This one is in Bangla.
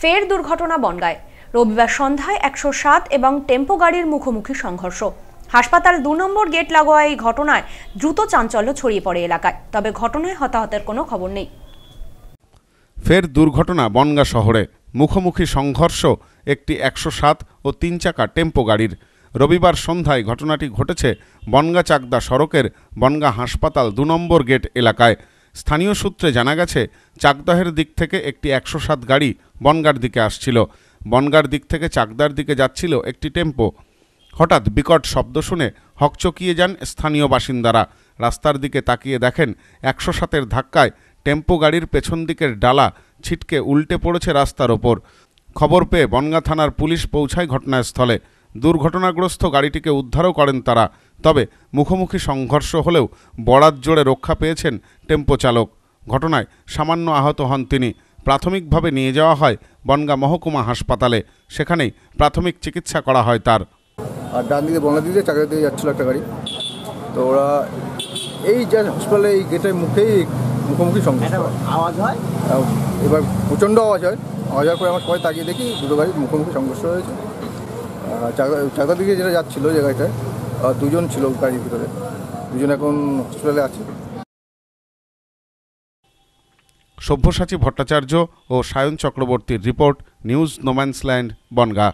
ফের দুর্ঘটনা বনগায়। রবিবার সন্ধ্যায় একশো সাত এবং টেম্পো গাড়ির মুখোমুখি সংঘর্ষ। হাসপাতাল দু নম্বর গেট লাগোয়া এই ঘটনায় দ্রুত চাঞ্চল্য ছড়িয়ে পড়ে এলাকায়। তবে ঘটনায় হতাহতের কোনো খবর নেই। ফের দুর্ঘটনা বনগা শহরে। মুখোমুখি সংঘর্ষ, একটি একশো সাত ও তিন চাকা টেম্পো গাড়ির। রবিবার সন্ধ্যায় ঘটনাটি ঘটেছে বনগা চাকদা সড়কের বনগা হাসপাতাল দু নম্বর গেট এলাকায়। স্থানীয় সূত্রে জানা গেছে, চাকদাহের দিক থেকে একটি একশো সাত গাড়ি বনগার দিকে আসছিল। বনগার দিক থেকে চাকদার দিকে যাচ্ছিল একটি টেম্পো। হঠাৎ বিকট শব্দ শুনে হকচকিয়ে যান স্থানীয় বাসিন্দারা। রাস্তার দিকে তাকিয়ে দেখেন একশো সাতের ধাক্কায় টেম্পো গাড়ির পেছন দিকের ডালা ছিটকে উল্টে পড়েছে রাস্তার ওপর। খবর পেয়ে বনগা থানার পুলিশ পৌঁছায় ঘটনাস্থলে। দুর্ঘটনাগ্রস্ত গাড়িটিকে উদ্ধারও করেন তারা। তবে মুখোমুখি সংঘর্ষ হলেও বরাত জোরে রক্ষা পেয়েছেন টেম্পো চালক। ঘটনায় সামান্য আহত হন তিনি। প্রাথমিকভাবে নিয়ে যাওয়া হয় বনগা মহকুমা হাসপাতালে। সেখানেই প্রাথমিক চিকিৎসা করা হয় তার। আর ডান দিকে বঙ্গা দিকে চাকরি দিয়ে যাচ্ছিল একটা গাড়ি। তো ওরা এই যে হসপিটালে এই গেটের মুখেই মুখোমুখি সংঘর্ষ। আওয়াজ হয়? এবার প্রচণ্ড আওয়াজ হয়। আওয়াজ হওয়ার পরে আমার সবাই তাকিয়ে দেখি দুটো গাড়ির মুখোমুখি সংঘর্ষ হয়েছে। চাকদার দিকে যেটা যাচ্ছিল যে গাড়িটায় দুজন ছিল গাড়ির ভিতরে। দুজন এখন হসপিটালে আছে। সব্যসাচী ভট্টাচার্য ও সায়ন চক্রবর্তীর রিপোর্ট নিউজ নোম্যান্সল্যান্ড বনগা।